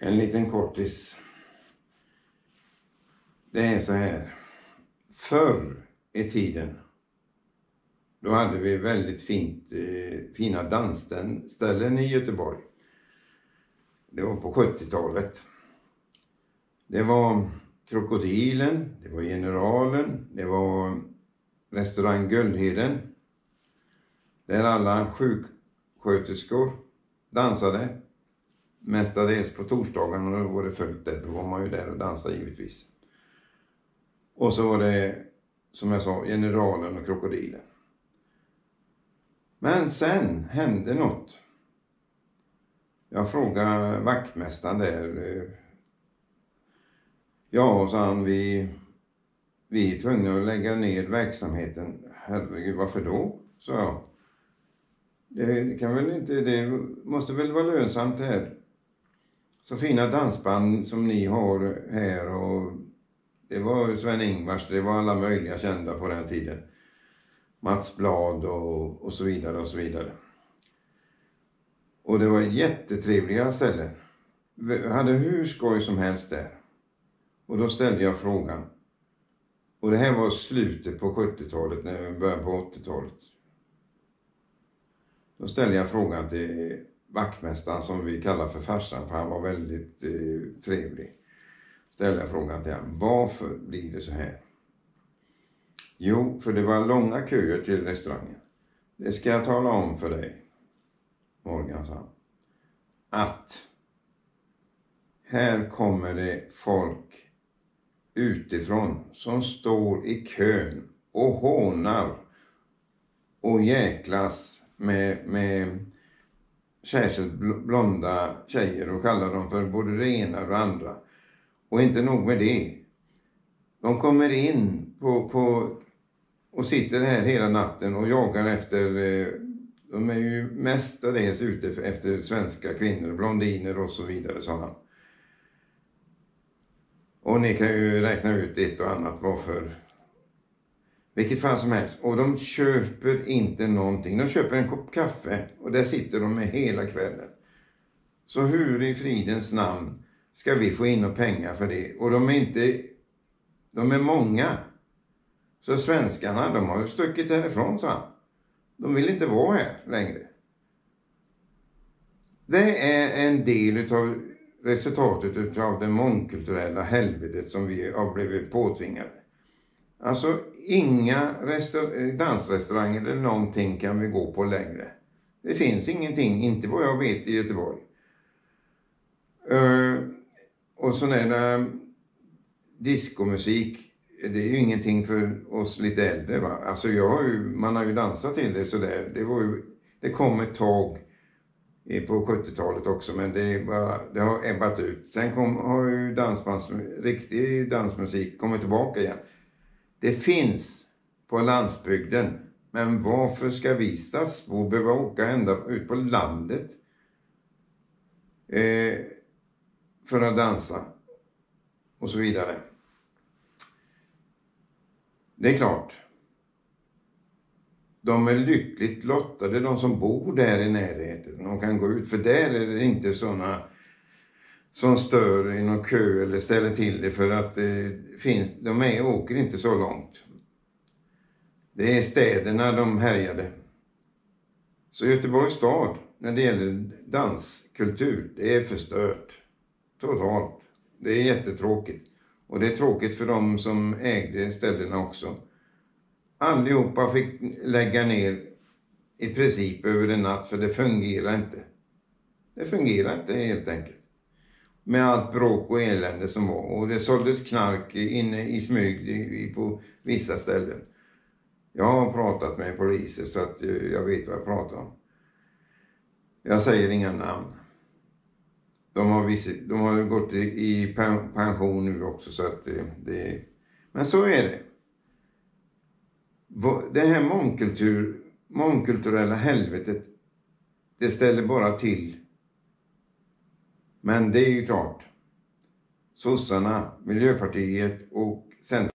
En liten kortis. Det är så här. Förr i tiden, då hade vi väldigt fint, eh, fina dansställen i Göteborg. Det var på 70-talet. Det var Krokodilen, det var Generalen, det var restaurang Guldheden. Där alla sjuksköterskor dansade. Mestadels på torsdagarna då var det fullt där. Då var man ju där och dansade givetvis. Och så var det, som jag sa, Generalen och Krokodilen. Men sen hände något. Jag frågade vaktmästaren där. Eh, ja, sa han, vi, vi är tvungna att lägga ner verksamheten. Herregud, varför då? sa jag. Det kan väl inte, det måste väl vara lönsamt här. Så fina dansband som ni har här och det var Sven-Ingvars, det var alla möjliga kända på den tiden. Mats Blad och, och så vidare och så vidare. Och det var jättetrevliga ställen. Vi hade hur skoj som helst där. Och då ställde jag frågan. Och det här var slutet på 70-talet, när vi började på 80-talet. Då ställde jag frågan till vaktmästaren som vi kallar för farsan, för han var väldigt eh, trevlig. Ställde jag frågan till honom, varför blir det så här? Jo, för det var långa köer till restaurangen. Det ska jag tala om för dig, Morgan sa han. Att här kommer det folk utifrån som står i kön och hånar och jäklas med, med särskilt blonda tjejer och kallar dem för både det ena och det andra. Och inte nog med det. De kommer in på, på och sitter här hela natten och jagar efter eh, de är ju mestadels ute efter svenska kvinnor, blondiner och så vidare, sa han. Och ni kan ju räkna ut ett och annat varför. Vilket fall som helst. Och de köper inte någonting. De köper en kopp kaffe och där sitter de med hela kvällen. Så hur i fridens namn ska vi få in pengar för det? Och de är inte... De är många. Så svenskarna, de har stuckit härifrån, sa han. De vill inte vara här längre. Det är en del utav resultatet utav det mångkulturella helvetet som vi har blivit påtvingade. Alltså inga dansrestauranger eller någonting kan vi gå på längre. Det finns ingenting, inte vad jag vet i Göteborg. Uh, och sån där uh, eh, diskomusik, det är ju ingenting för oss lite äldre. Va? Alltså jag har ju, man har ju dansat till det sådär. Det, var ju, det kom ett tag på 70-talet också men det, bara, det har ebbat ut. Sen kom, har ju dansbands, riktig dansmusik kommit tillbaka igen. Det finns på landsbygden. Men varför ska vi stadsbor behöva åka ända ut på landet eh, för att dansa och så vidare? Det är klart. De är lyckligt lottade, de som bor där i närheten. De kan gå ut, för där är det inte sådana som stör i någon kö eller ställer till det för att det finns, de är, åker inte så långt. Det är städerna de härjade. Så Göteborgs stad, när det gäller danskultur, det är förstört. Totalt. Det är jättetråkigt. Och det är tråkigt för de som ägde ställena också. Allihopa fick lägga ner i princip över en natt för det fungerar inte. Det fungerar inte helt enkelt. Med allt bråk och elände som var. Och det såldes knark inne i smyg på vissa ställen. Jag har pratat med poliser så att eh, jag vet vad jag pratar om. Jag säger inga namn. De har, viss, de har gått i pension nu också så att eh, det, det... Men så är det. Det här mångkultur, mångkulturella helvetet, det ställer bara till. Men det är ju klart. Sossarna, Miljöpartiet och Centern